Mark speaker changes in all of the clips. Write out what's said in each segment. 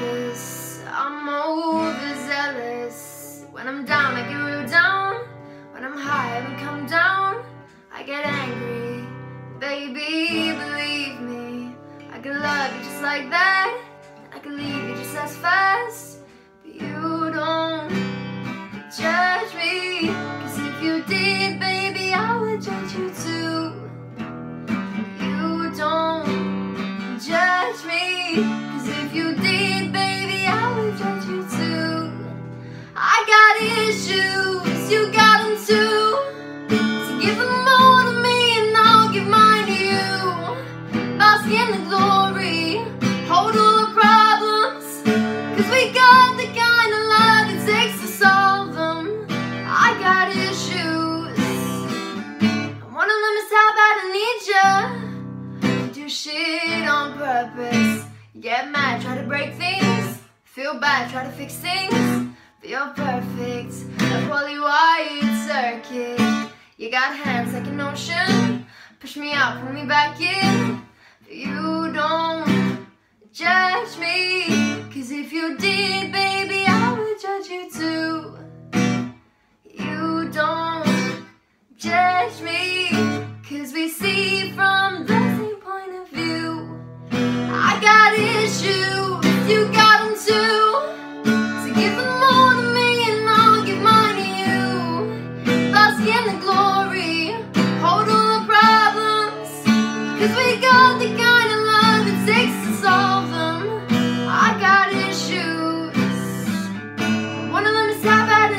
Speaker 1: jealous. I'm overzealous. When I'm down, I get real down. When I'm high, I come down. I get angry. Baby, believe me. I can love you just like that. I can leave you just as fast. Shit on purpose. Get mad, try to break things. Feel bad, try to fix things. You're perfect. A poorly wired circuit. You got hands like an ocean. Push me out, pull me back in. You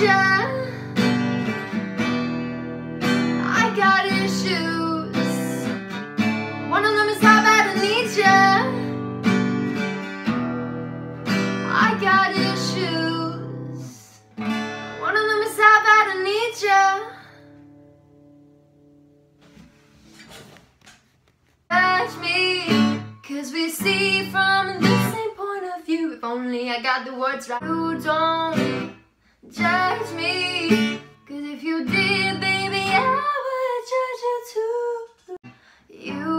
Speaker 1: Ya. I got issues. One of them is how bad I need ya. I got issues. One of them is how bad I need ya. judge me Cause we see from the same point of view If only I got the words right You don't you